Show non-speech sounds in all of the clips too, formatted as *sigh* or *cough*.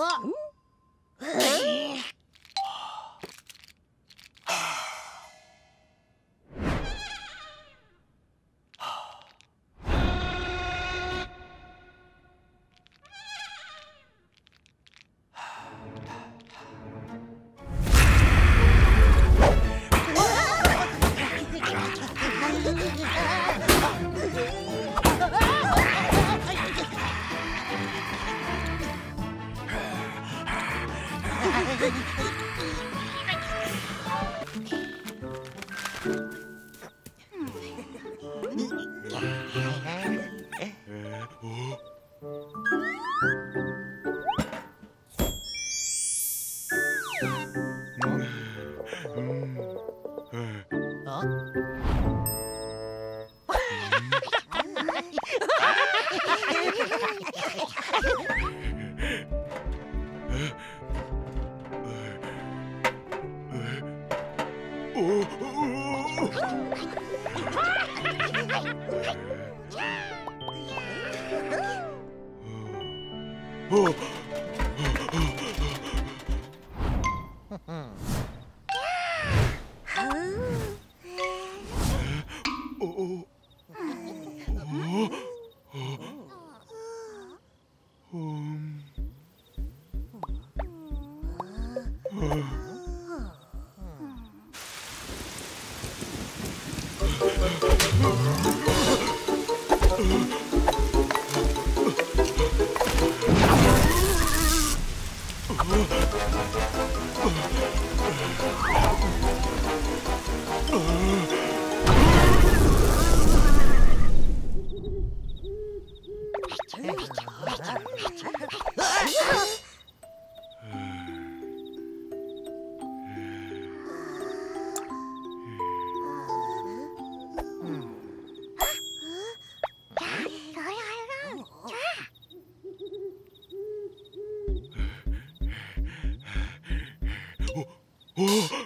うん。Ah, ah.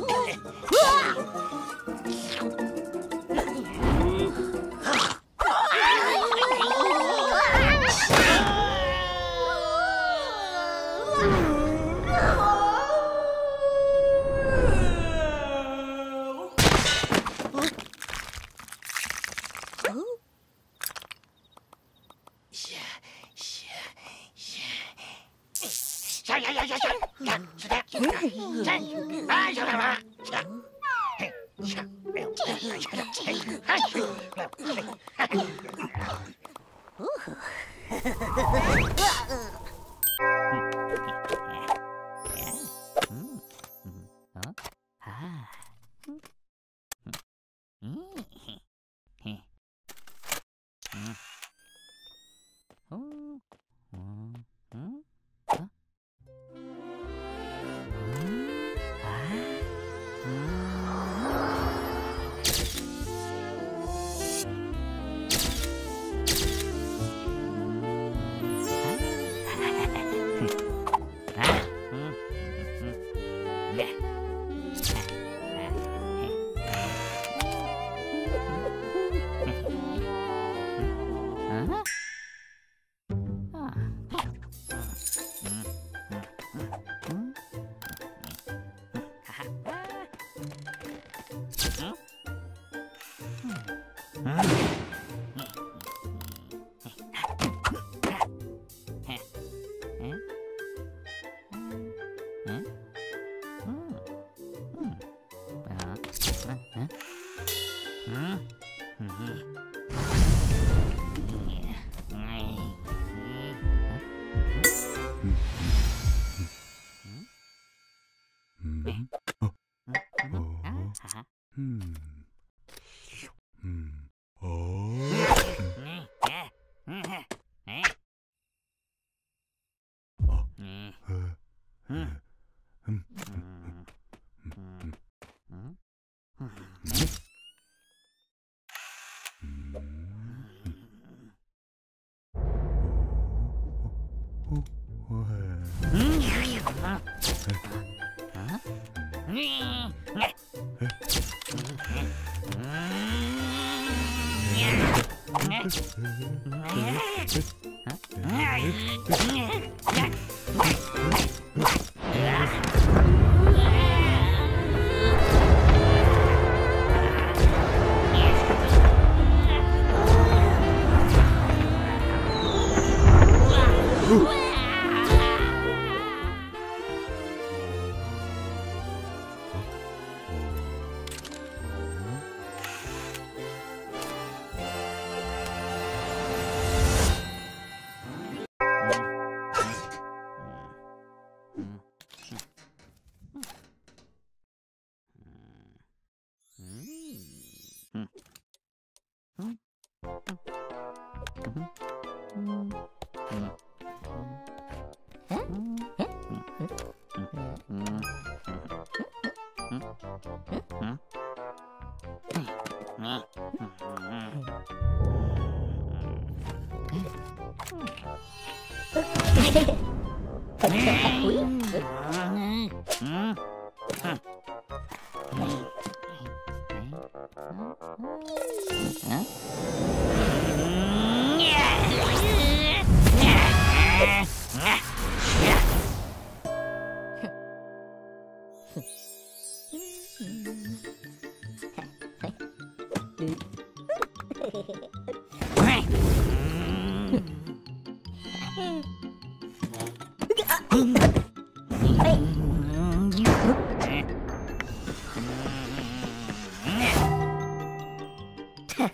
うわ嘿 *laughs* 嘿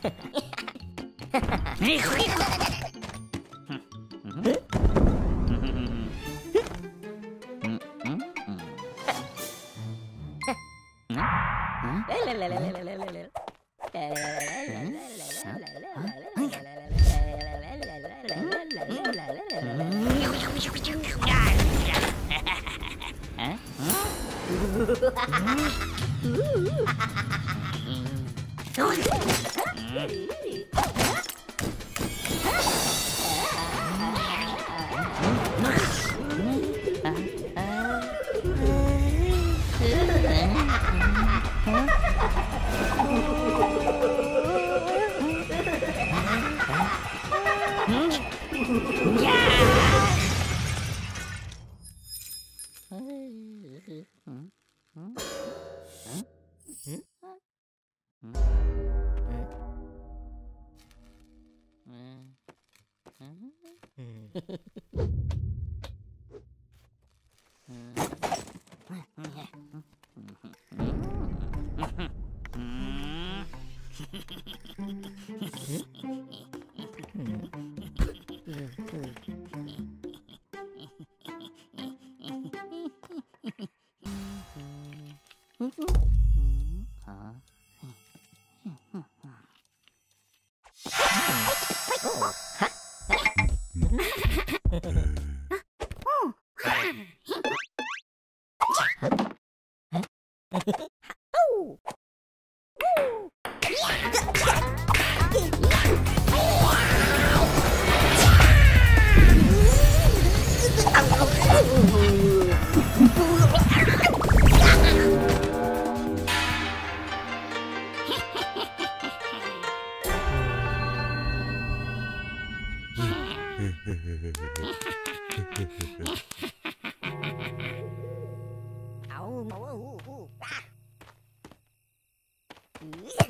Ha ha ha! 음. oh oh oh oh Yeah.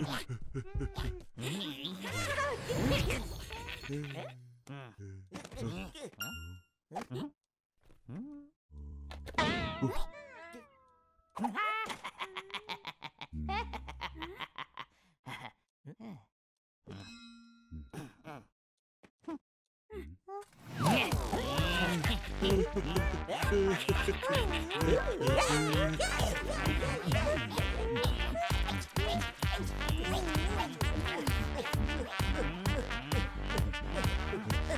*laughs* *laughs* *laughs* Huh?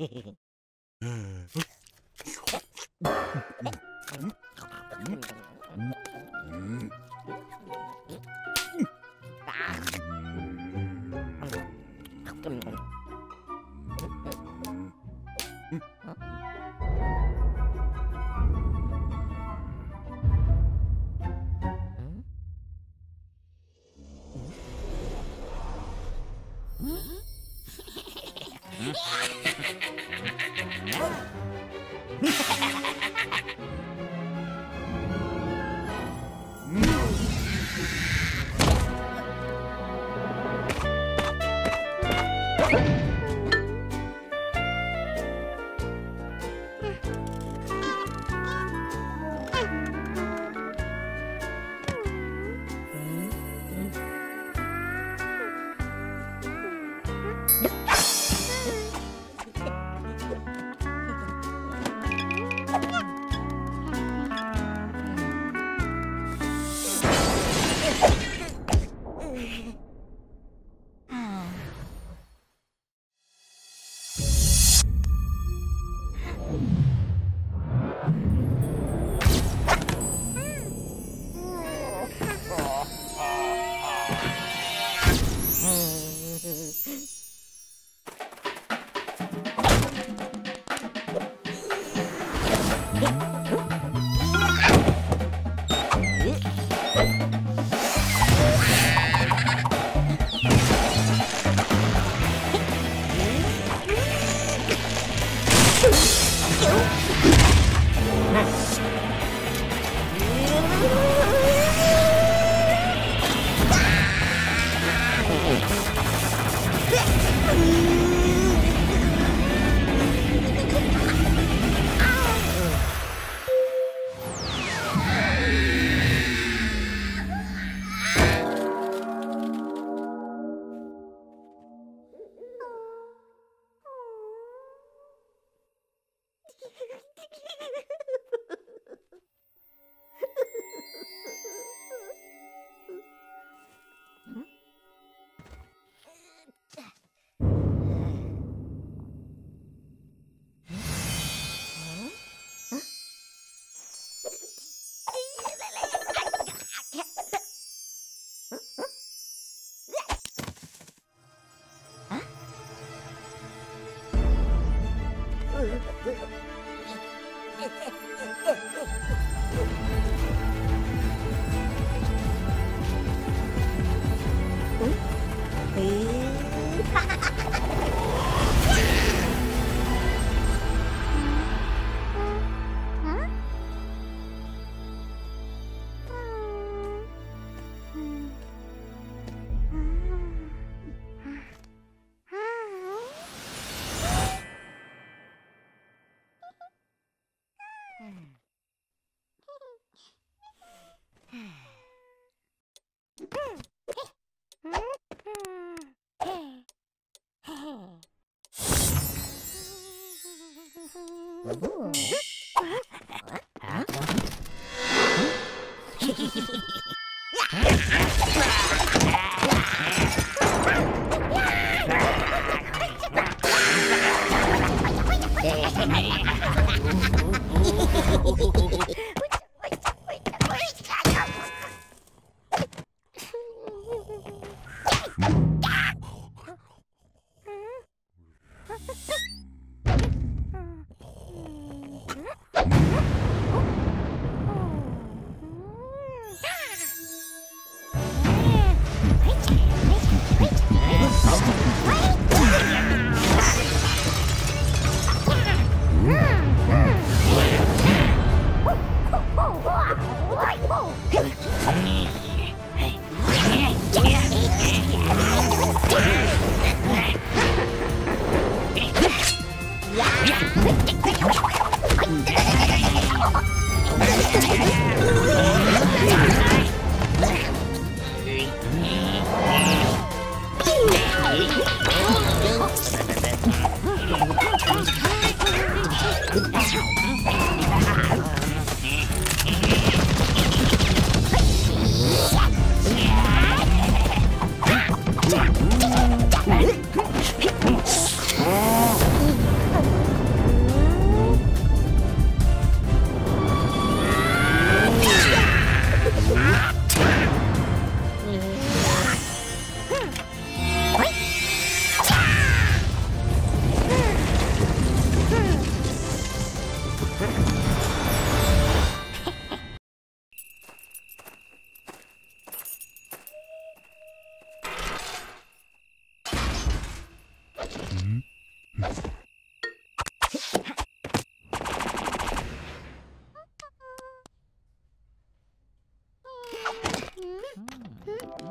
Mm-hmm. *laughs* Ooh.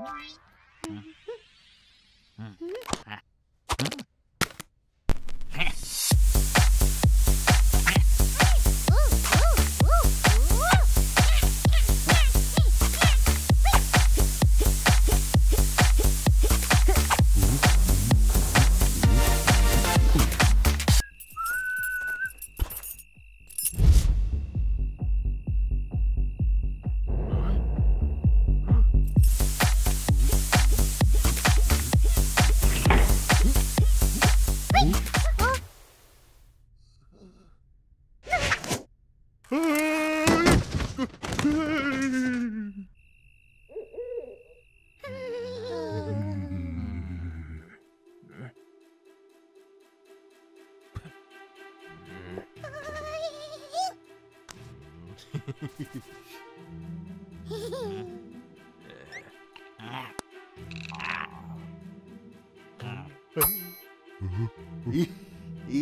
Bye. 이, 이.